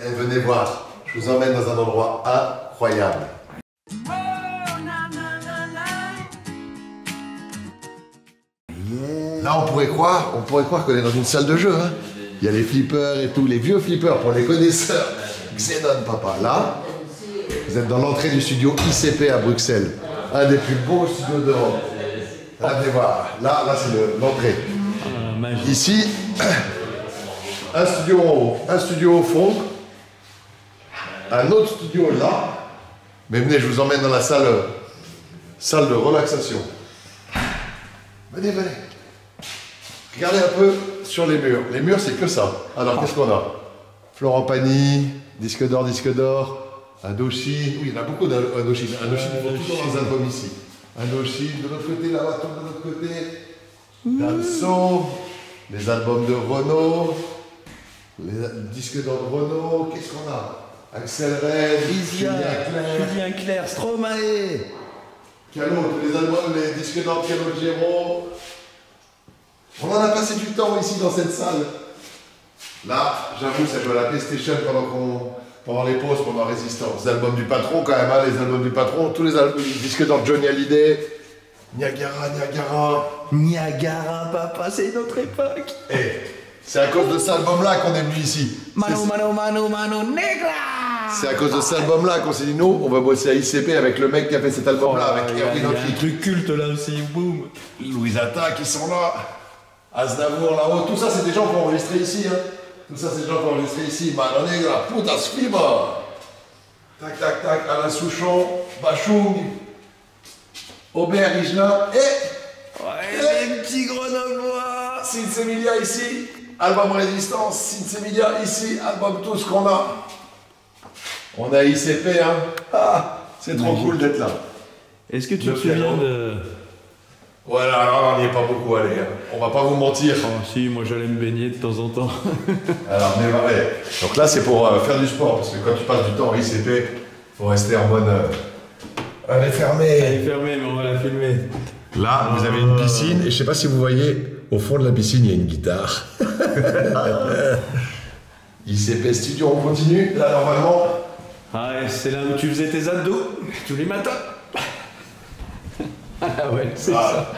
Eh, venez voir, je vous emmène dans un endroit incroyable. Là, on pourrait croire, on pourrait croire qu'on est dans une salle de jeu. hein. Il y a les flippers et tout, les vieux flippers pour les connaisseurs. Xenon, papa. Là, vous êtes dans l'entrée du studio ICP à Bruxelles. Un des plus beaux studios d'Europe. Là, venez voir. Là, là c'est le- l'entrée. Ah. Ici, un studio en haut, un studio au fond, un autre studio là. Mais venez, je vous emmène dans la salle, salle de relaxation. Venez, venez. Regardez un peu sur les murs. Les murs, c'est que ça. Alors, qu'est-ce qu'on a? Florent Pagny, disque d'or, disque d'or, Indochine. Oui, il y en a beaucoup d'Indochine. Indochine, ils font toujours dans un album ici. Indochine, de l'autre côté, la bâton de l'autre côté. Damso, les albums de Renault, les disques d'or de Renault. Qu'est-ce qu'on a? Axel Red, Isia, Julien Clerc. Clerc, Stromae. Calo, tous les albums, les disques d'or Calogero. On en a passé du temps ici dans cette salle. Là, j'avoue, ça joue à la PlayStation pendant, qu'on- pendant les pauses, pendant Résistance. Les albums du patron, quand même, hein, les albums du patron, tous les, albums, les disques d'or de Johnny Hallyday, Niagara, Niagara. Niagara, papa, c'est notre époque. Eh, c'est à cause de cet album-là qu'on est venu ici. Mano, C'est- mano, mano, mano, negra. C'est à cause de cet album-là qu'on s'est dit, nous, on va bosser à ICP avec le mec qui a fait cet album-là, Oh, avec il y a- Erwin il y a un Otrick. truc culte là aussi, boum. Louis Atta qui sont là, Aznavour là-haut, tout ça c'est des gens qui ont enregistré ici. Hein. Tout ça c'est des gens qui ont enregistré ici. Mano Negra, puta sfima. Tac, tac, tac, Alain Souchon, Bachung, Aubert Higelin et Ouais, les petits grenoblois. Sinsemilia ici, album Résistance, Sinsemilia ici, album Tout ce qu'on a. On a ICP, hein. Ah, c'est trop cool d'être là. Est-ce que tu te souviens de... Voilà, alors on n'y est pas beaucoup allé. hein. On va pas vous mentir. Oh si, moi j'allais me baigner de temps en temps. Alors, mais ouais. Donc là, c'est pour euh, faire du sport, parce que quand tu passes du temps en ICP, faut rester en bonne. euh, Elle est Elle fermée. est fermée, mais on va la filmer. Là, vous avez une piscine, et je sais pas si vous voyez, au fond de la piscine, il y a une guitare. ICP Studio, on continue Là, normalement ah, Ouais, c'est là où tu faisais tes abdos, tous les matins. ah ouais, c'est ah.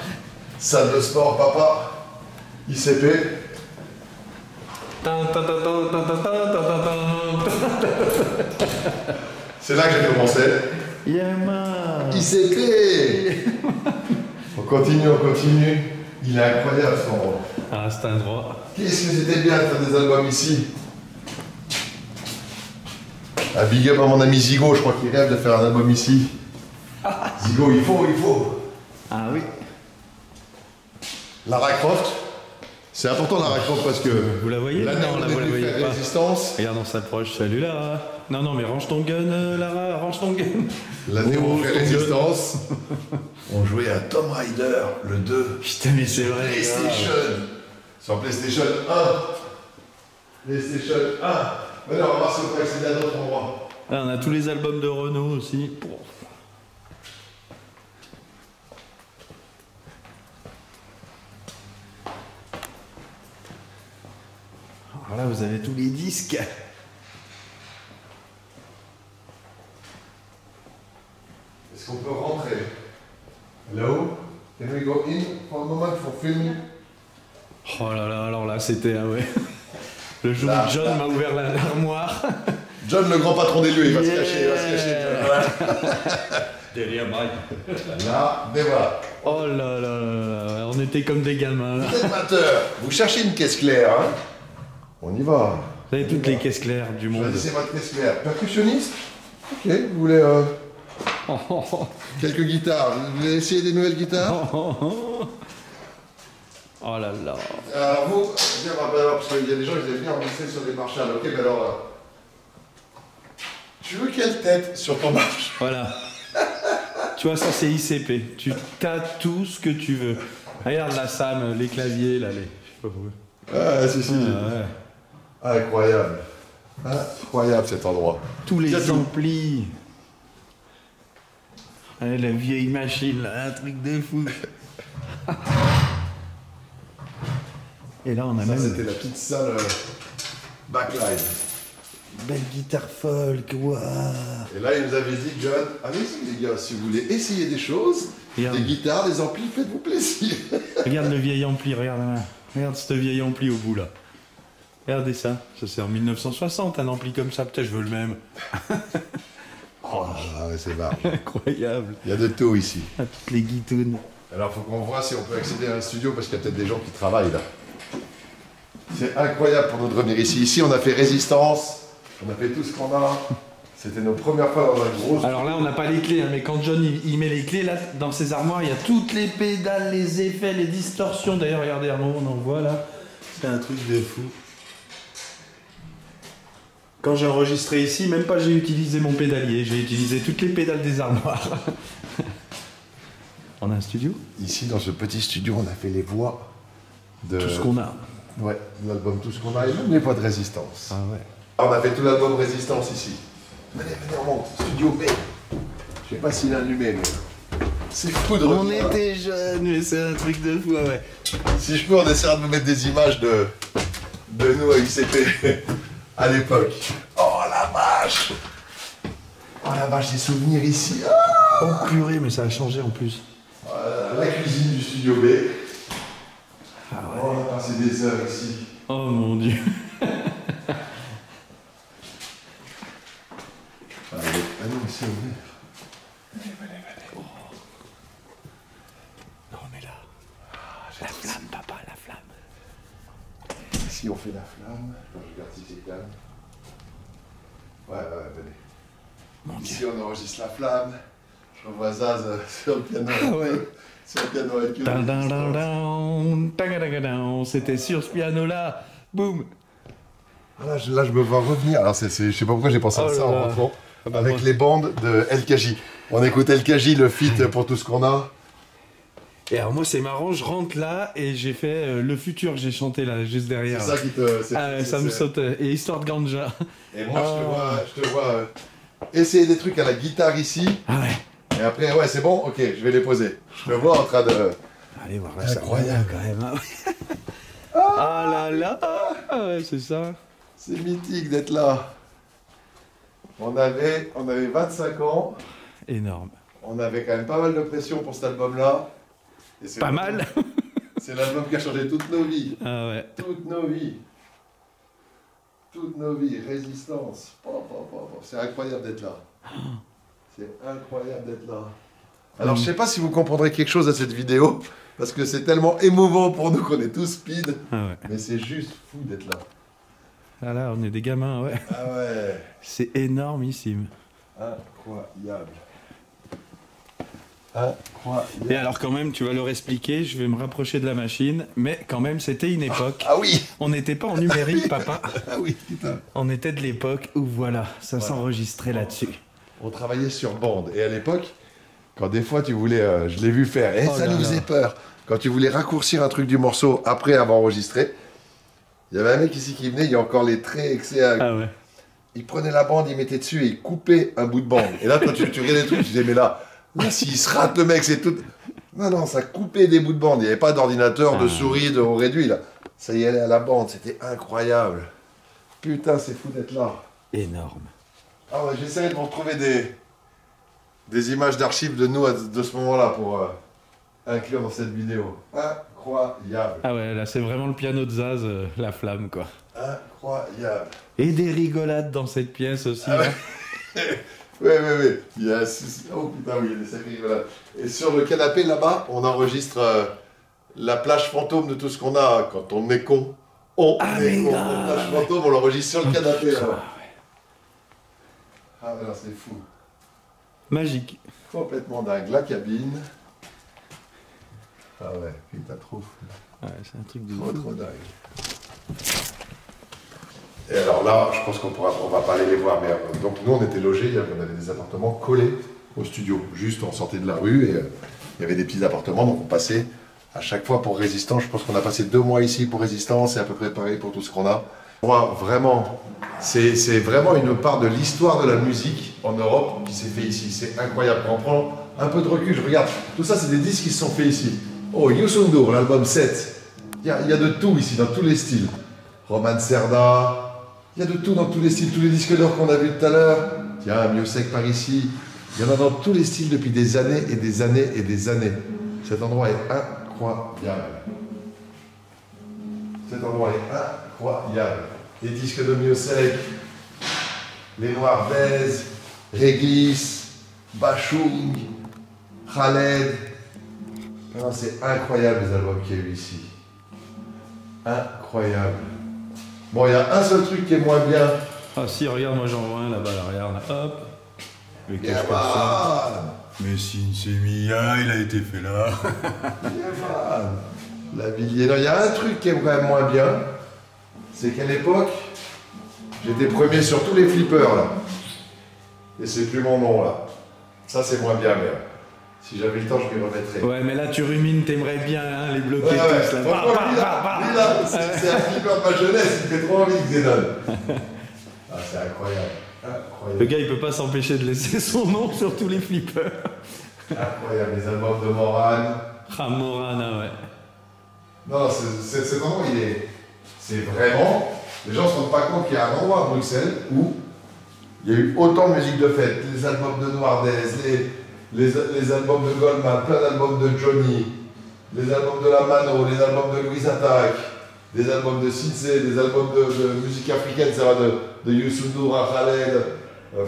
ça. Salle de sport, papa. ICP. C'est là que j'ai commencé. Yama. ICP. on continue, on continue. Il est incroyable cet endroit. Ah, c'est un droit. Qu'est-ce que c'était bien de faire des albums ici? Ah, big up à mon ami Zigo, je crois qu'il rêve de faire un album ici. Zigo, il faut, il faut. Ah oui. Lara Croft, c'est important Lara Croft parce que Vous la voyez? l'année Non, où là, on vous la voyez faire pas. Résistance, Regarde, on s'approche, celui-là. Non, non, mais range ton gun, euh, Lara, range ton gun. l'année où on Oh, fait. Résistance, on jouait à Tomb Raider, le 2. Putain, mais c'est vrai. PlayStation. Sur PlayStation 1. PlayStation 1. Mais non, on va voir si on peut accéder à d'autres endroits. Là, on a tous les albums de Renault aussi. Alors là, vous avez tous les disques. Est-ce qu'on peut rentrer? Hello? Can we go in for a moment for filming Oh là là, alors là, c'était. ah ouais. Le jour Là, où John m'a ouvert la- l'armoire. John, le grand patron des lieux, il va se cacher, il va se cacher. Derrière Mike. Là, voilà. Oh là là là là, on était comme des gamins là. Vous cherchez une caisse claire, hein On y va. Vous avez toutes les caisses claires du monde. Choisissez votre caisse claire. Percussionniste? Ok, vous voulez euh, quelques guitares Vous voulez essayer des nouvelles guitares? Oh là là. Alors vous, viens, bah, alors, parce qu'il y a des gens qui aiment bien enregistrer sur des Marshall. Ok, bah alors... euh, Tu veux quelle tête sur ton marche? Voilà. tu vois, ça c'est ICP. Tu t'as tout ce que tu veux. Regarde la Sam, les claviers, là, les. Je sais pas. Ah, si, si. Ah ouais. Incroyable. Incroyable cet endroit. Tous les tout. amplis. Ah, la vieille machine, là, un truc de fou. Et là, on a Ça, même. c'était la petite salle euh, backline. belle guitare folk, waouh. Et là, il nous avait dit, John, allez-y les gars, si vous voulez essayer des choses, Regarde. des guitares, des amplis, faites-vous plaisir. Regarde le vieil ampli, regarde là. Regarde ce vieil ampli au bout là. Regardez ça. Ça c'est en 1960 un ampli comme ça. Putain, je veux le même. Ah c'est marrant. Incroyable. Il y a de tout ici. Ah, toutes les guitounes. Alors, faut qu'on voit si on peut accéder à un studio parce qu'il y a peut-être des gens qui travaillent là. C'est incroyable pour nous de revenir ici. Ici, on a fait résistance, on a fait tout ce qu'on a. C'était nos premières fois dans la grosse. Alors là, on n'a pas les clés, hein, mais quand John il, il met les clés, là, dans ses armoires, il y a toutes les pédales, les effets, les distorsions. D'ailleurs, regardez, on en voit là. C'est un truc de fou. Quand j'ai enregistré ici, même pas j'ai utilisé mon pédalier, j'ai utilisé toutes les pédales des armoires. on a un studio? Ici, dans ce petit studio, on a fait les voix de, Tout ce qu'on a. ouais, l'album Tout ce qu'on a et même les voix de résistance. Ah ouais. On a fait tout l'album Résistance ici. Venez, venez, on monte. Studio B. Je sais pas s'il est allumé, mais. C'est fou de On revenir. était jeunes, mais c'est un truc de fou, ouais. Si je peux, on essaiera de vous mettre des images de, de nous à UCP à l'époque. Oh la vache Oh la vache, des souvenirs ici. Ah Oh purée, mais ça a changé en plus. Euh, la cuisine du studio B. Oh, on a passé des heures ici. Oh mon dieu. Ah, mais- ah non, mais c'est ouvert. Non, on est là. La flamme, papa, la flamme. Ici, on fait la flamme. Je regarde si c'est calme. Ouais, ouais, venez. Mon Ici, on enregistre la flamme. Je revois Zaz euh, sur le piano. Ah ouais. Sur le piano avec. C'était sur ce piano-là. Boum. Ah, Là je, là, je me vois revenir. Alors, c'est, je sais pas pourquoi j'ai pensé Oh à ça là en rentrant. Ah bah avec moi- les bandes de LKJ. On écoute LKJ, le feat pour tout ce qu'on a. Et alors moi c'est marrant, je rentre là et j'ai fait euh, le futur que j'ai chanté là juste C'est derrière. ça qui te. c'est- Ah c'est- ça me c'est- saute. euh, Et histoire de ganja. Et moi, je te Oh. vois, je te vois euh, essayer des trucs à la guitare ici. Ah ouais. Et après, ouais, c'est bon, ok, je vais les poser. Je te vois en train de. Allez voir là, ça Incroyable. quand même. hein. Ah là là. Ah ouais, c'est ça. C'est mythique d'être là. On avait, on avait 25 ans. Énorme. On avait quand même pas mal de pression pour cet album-là. Pas mal. C'est l'album qui a changé toutes nos vies. Ah ouais. Toutes nos vies. Toutes nos vies. Résistance. C'est incroyable d'être là. C'est incroyable d'être là. Alors, je sais pas si vous comprendrez quelque chose à cette vidéo, parce que c'est tellement émouvant pour nous qu'on est tous speed, Ah ouais. mais c'est juste fou d'être là. Ah là, on est des gamins, ouais. Ah ouais. C'est énormissime. Incroyable. Et alors quand même, tu vas leur expliquer, je vais me rapprocher de la machine, mais quand même, c'était une époque. Ah oui On n'était pas en numérique, papa. Ah oui, putain. On était de l'époque où voilà, ça Voilà. s'enregistrait là-dessus. On travaillait sur bande. Et à l'époque, quand des fois tu voulais, euh, je l'ai vu faire, et Oh ça là nous là. faisait peur. Quand tu voulais raccourcir un truc du morceau après avoir enregistré, il y avait un mec ici qui venait, il y a encore les traits, excès à- Ah ouais. il prenait la bande, il mettait dessus et il coupait un bout de bande. Et là, toi, tu, tu regardais les trucs, tu disais, mais là, là s'il se rate le mec, c'est tout. Non, non, ça coupait des bouts de bande. Il n'y avait pas d'ordinateur, de Ah. souris, de haut réduit, là. Ça y allait à la bande, c'était incroyable. Putain, c'est fou d'être là. Énorme. Ah ouais, j'essaierai de vous retrouver des, des images d'archives de nous de ce moment-là pour euh, inclure dans cette vidéo. Incroyable. Ah ouais, là c'est vraiment le piano de Zaz, euh, la flamme quoi. Incroyable. Et des rigolades dans cette pièce aussi. Ah ouais. Oui, oui, oui. Il y a... Oh putain, oui, il y a des sacrés voilà. Et sur le canapé là-bas, on enregistre euh, la plage fantôme de tout ce qu'on a quand on est con. On Ah, est con. La plage fantôme, on l'enregistre sur le canapé Ah là-bas. ouais. Ah, c'est fou. Magique. Complètement dingue. La cabine. Ah ouais, putain, trop fou. Ouais, c'est un truc de Trop, fou. trop dingue. Et alors là, je pense qu'on on va pas aller les voir, euh, donc nous on était logés, on avait des appartements collés au studio, juste on sortait de la rue et euh, il y avait des petits appartements, donc on passait à chaque fois pour Résistance. Je pense qu'on a passé deux mois ici pour Résistance et à peu près pareil pour tout ce qu'on a. Moi, vraiment, c'est vraiment une part de l'histoire de la musique en Europe qui s'est fait ici. C'est incroyable. Quand on prend un peu de recul, je regarde, tout ça, c'est des disques qui se sont faits ici. Oh, Yusundur, l'album 7. Il y, a, il y a de tout ici, dans tous les styles. Roman Serda, Il y a de tout dans tous les styles, tous les disques d'or qu'on a vus tout à l'heure. Tiens, Miosec par ici. Il y en a dans tous les styles depuis des années et des années et des années. Cet endroit est incroyable. Cet endroit est incroyable. Les disques de Miosec, les Noirs Baise, Régis, Bachung, Khaled. Ah, c'est incroyable les albums qu'il y a eu ici. Incroyable. Bon, il y a un seul truc qui est moins bien. Ah si, regarde, moi j'en vois un là-bas, là, regarde, là, hop. Cache comme ça. man. Mais si Semilla, il a été fait là. La il y a un truc qui est même moins bien. C'est qu'à l'époque, j'étais premier sur tous les flippers là. Et c'est plus mon nom là. Ça c'est moins bien, mais si j'avais le temps, je m'y remettrais. Ouais, mais là tu rumines, t'aimerais bien hein, les bloquer Ouais, ouais. tous là. Franchement, Bah, bah, bah, là, c'est un flipper de ma jeunesse, il me fait trop envie, Xenon. Ah, c'est incroyable. Le Incroyable. gars il peut pas s'empêcher de laisser son nom sur tous les flippers. Incroyable. Les albums de Morane. Ah, Morana, ouais. Non, c'est- endroit, il est. C'est vraiment. Les gens ne se rendent pas compte qu'il y a un endroit à Bruxelles où il y a eu autant de musique de fête. Les albums de Noirdez, les, les, les albums de Goldman, plein d'albums de Johnny, les albums de La Mano, les albums de Louise Attack, des albums de Sinsé, des albums de, de musique africaine, ça va de, de Youssou N'Dour, Khaled. Euh,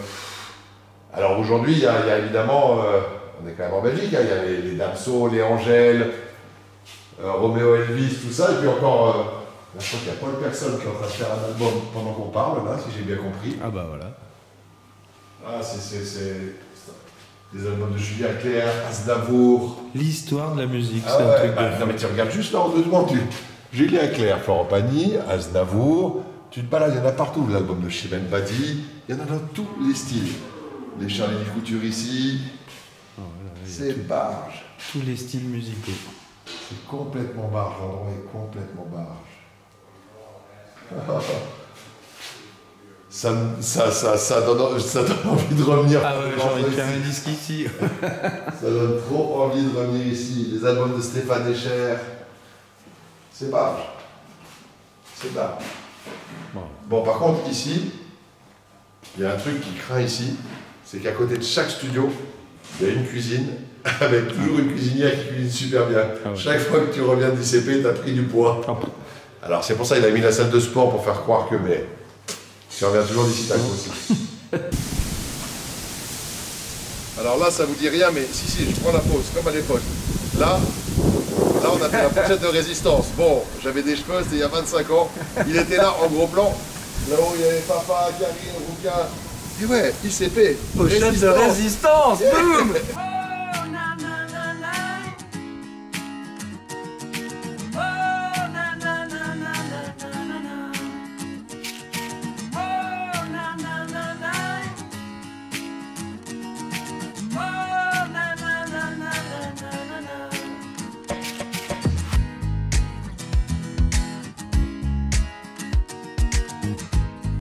alors aujourd'hui, il y, a il y a évidemment. euh, on est quand même en Belgique, hein, il y a les, les Damso, les Angèles. Euh, Roméo Elvis, tout ça, et puis encore, euh, là, je crois qu'il y a Paul Person qui est en train de faire un album pendant qu'on parle, là, si j'ai bien compris. Ah bah voilà. Ah, c'est des albums de Julien Clerc, Aznavour. L'histoire de la musique, Ah c'est un truc bah, de non mais tu regardes juste là en deux secondes, tu... Julien Clerc, Florent Pagny, Aznavour, tu te balades, il y en a partout, l'album de Chimène Badi, il y en a dans tous les styles. Les Charlie Couture ici, Oh, c'est barge. tous les styles musicaux. C'est complètement barge, l'endroit est complètement barge. Ça, ça, ça, ça, donne, ça donne envie de revenir. Ah ouais, j'ai envie de faire un disque ici. Ça donne trop envie de revenir ici. Les albums de Stéphane Echer. C'est barge. C'est barge. Bon. Bon, par contre, ici, il y a un truc qui craint ici. C'est qu'à côté de chaque studio, il y a une cuisine avec toujours une cuisinière qui cuisine super bien. Ah ouais. Chaque fois que tu reviens d'ICP, tu as pris du poids. Ah. Alors c'est pour ça qu'il a mis la salle de sport pour faire croire que, mais tu reviens toujours d'ici tac aussi. Alors là, ça vous dit rien, mais si, si, je prends la pause, comme à l'époque. Là, là, on a fait la pochette de résistance. Bon, j'avais des cheveux, c'était il y a 25 ans. Il était là, en gros plan. Là-haut, il y avait Papa, Karine, Rouquin. Et ouais, ICP. Pochette de résistance. résistance, boum